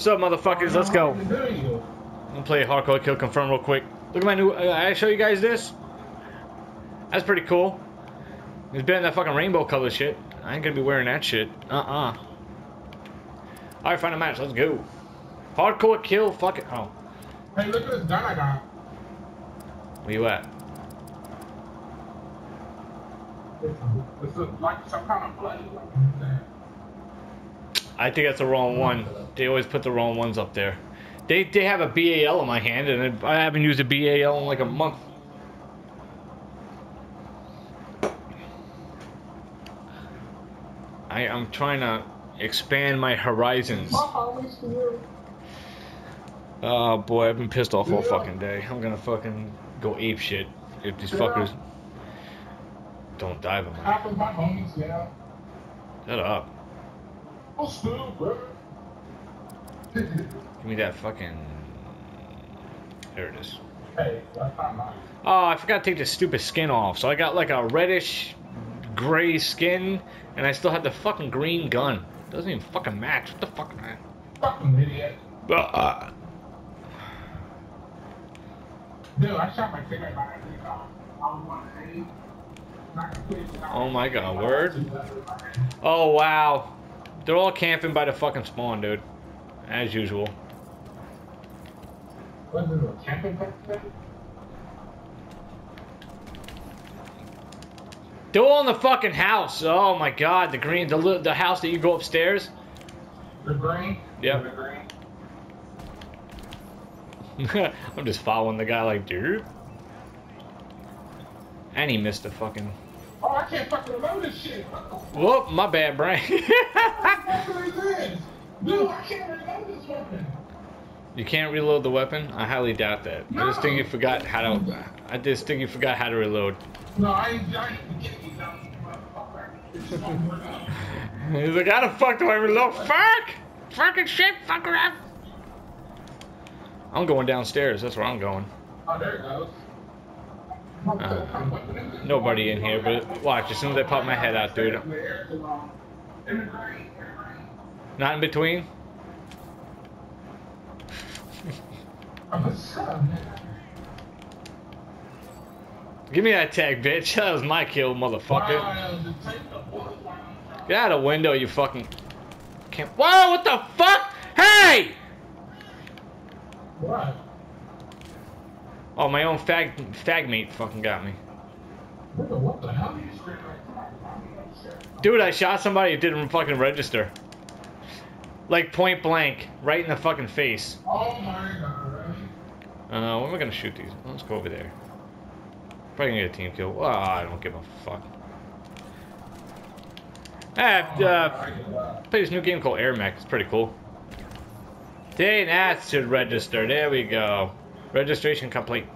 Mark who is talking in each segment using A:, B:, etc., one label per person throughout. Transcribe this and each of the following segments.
A: What's up, motherfuckers? Let's go. I'm gonna play hardcore kill confirm real quick. Look at my new. Uh, I show you guys this. That's pretty cool. It's better than that fucking rainbow color shit. I ain't gonna be wearing that shit. Uh uh. Alright, find a match. Let's go. Hardcore kill. Fuck it. Oh,
B: Hey, look at this gun I got.
A: where you at?
B: It's, it's like some kind of blade.
A: I think that's the wrong one. They always put the wrong ones up there. They they have a BAL in my hand, and I haven't used a BAL in like a month. I I'm trying to expand my horizons. Oh boy, I've been pissed off all fucking day. I'm gonna fucking go ape shit if these fuckers don't dive on me. Shut up.
B: Oh.
A: Give me that fucking. There it is.
B: hey, that's not mine.
A: Oh, I forgot to take the stupid skin off. So I got like a reddish gray skin, and I still have the fucking green gun. Doesn't even fucking match. What the fuck, man?
B: Fucking idiot.
A: Uh,
B: Dude, I shot my cigarette by accident. I was on eight.
A: Oh my god, word? Oh wow. They're all camping by the fucking spawn, dude. As usual.
B: What is it, camping?
A: They're all in the fucking house. Oh my god, the green, the the house that you go upstairs.
B: The green?
A: Yep.
B: The green.
A: I'm just following the guy like, dude. And he missed the fucking.
B: Oh, I can't fucking reload this shit.
A: Whoop, my bad, brain.
B: fuck is this? Dude, I can't reload this weapon.
A: you can't reload the weapon? I highly doubt that. I just think you forgot how to. I just think you forgot how to reload.
B: No, I I ain't getting you down, motherfucker. It's just gonna work out.
A: He's like, how the fuck do I reload? Fuck! Fucking shit, fucker up! I'm going downstairs. That's where I'm going.
B: Oh, there it goes.
A: Uh, nobody in here, but watch. As soon as I pop my head out, dude. Not in between. Give me that tag, bitch. That was my kill, motherfucker. Get out of window, you fucking. Can't. Whoa! What the fuck? Hey!
B: What?
A: Oh, my own fag fag mate fucking got me.
B: What the hell are you screaming like?
A: Dude, I shot somebody who didn't fucking register. Like point blank, right in the fucking face.
B: Oh my god.
A: Uh, when am I gonna shoot these? Let's go over there. Probably gonna get a team kill. Well, I don't give a fuck. Ah, uh, play this new game called AirMech. It's pretty cool. Dang, that should register. There we go. Registration complete.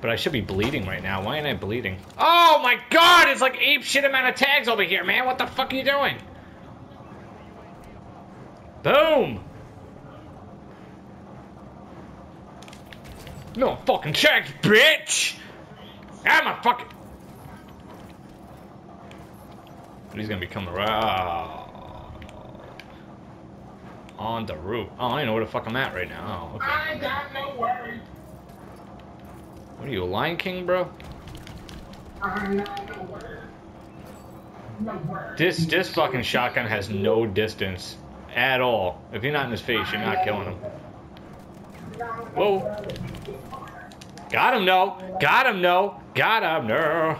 A: But I should be bleeding right now. Why ain't I bleeding? Oh my god! It's like ape shit amount of tags over here, man. What the fuck are you doing? Boom! No fucking checks, bitch! I'm a fucking. He's gonna be coming around. Ah. On the roof. Oh, I know where the fuck I'm at right now. Oh, okay.
B: I got no worries.
A: What are you, a Lion King, bro?
B: I got no worries. No worries.
A: This this fucking shotgun has no distance at all. If you're not in his face, you're not killing him. Whoa. Got him, no. Got him, no. Got him, no.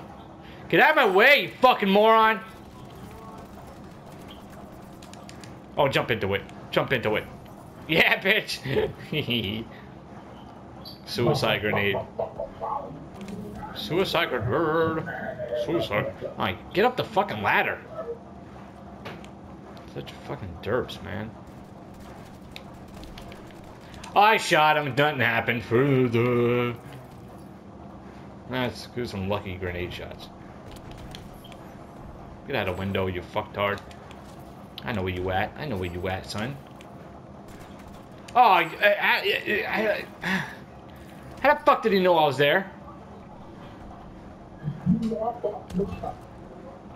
A: Get out of my way, you fucking moron. Oh, jump into it. Jump into it. Yeah, bitch. Suicide grenade. Suicide grenade. Suicide. Alright, get up the fucking ladder. Such fucking derps, man. I shot him, nothing happened. Further. That's some lucky grenade shots. Get out of window, you fucktard. I know where you at. I know where you at, son. Oh, I, I, I, how the fuck did he know I was there?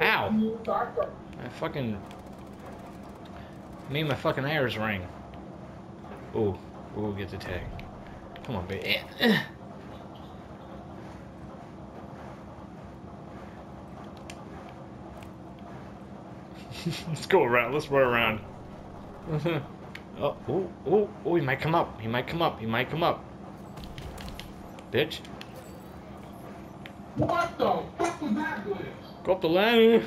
A: Ow. I fucking made my fucking ears ring. Ooh, ooh, get the tag. Come on, baby. Let's go around. Let's run around. oh, oh, oh, ooh, he might come up. He might come up. He might come up. Bitch.
B: What the fuck was that glitch?
A: Go up the ladder.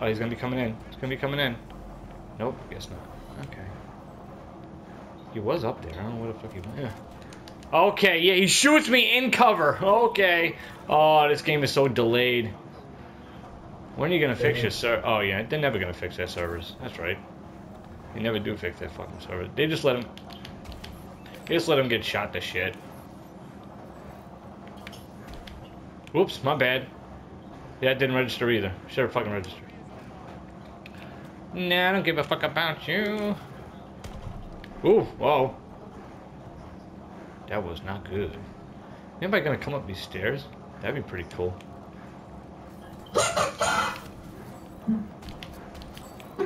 A: Oh, he's gonna be coming in. He's gonna be coming in. Nope, guess not. Okay. He was up there. I don't know where the fuck he went. Yeah. Okay, yeah, he shoots me in cover. Okay. Oh, this game is so delayed. When are you gonna fix your server? Oh yeah, they're never gonna fix their servers. That's right. They never do fix their fucking server. They just let them. They just let them get shot to shit. Whoops, my bad. Yeah, it didn't register either. Should have fucking registered. Nah, I don't give a fuck about you. Ooh, whoa. That was not good. Anybody gonna come up these stairs? That'd be pretty cool.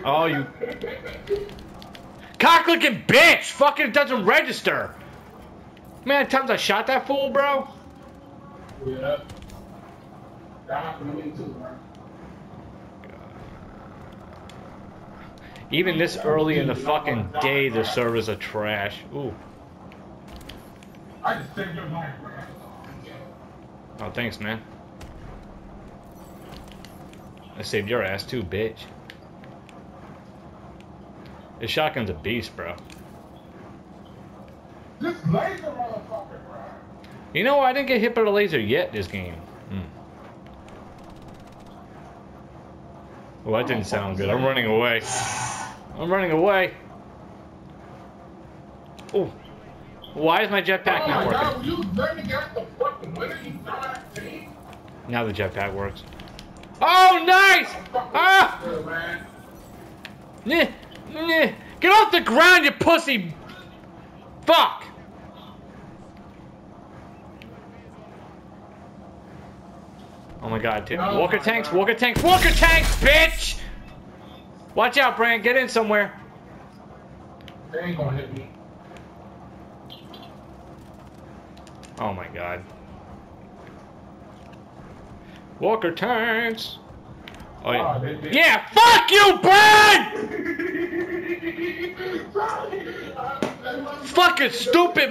A: Oh, you... Cock-looking bitch! Fucking doesn't register! Man, times I shot that fool, bro?
B: Yeah.
A: Even this early in the fucking day, the servers are trash. Ooh. Oh, thanks, man. I saved your ass too, bitch. This shotgun's a beast, bro.
B: This laser motherfucker, bro.
A: You know, I didn't get hit by the laser yet this game. Hmm. Well, that didn't sound good. I'm running away. I'm running away. Oh. Why is my jetpack
B: Oh
A: not
B: my
A: working?
B: god, you the fucking winner, you dumbass team?
A: Now the jetpack works. Oh, nice! Ah!
B: Yeah, man.
A: Nyeh, nyeh. Get off the ground, you pussy! Fuck! Oh my god, dude.
B: Oh
A: Walker tanks, Walker tanks, Walker tanks, bitch! Watch out, Brand. Get in somewhere.
B: They ain't gonna hit me.
A: Oh my god. Walker tanks. Oh
B: Oh,
A: yeah.
B: they, they,
A: Yeah, fuck you, Brand!
B: Sorry. I- I-
A: Fucking stupid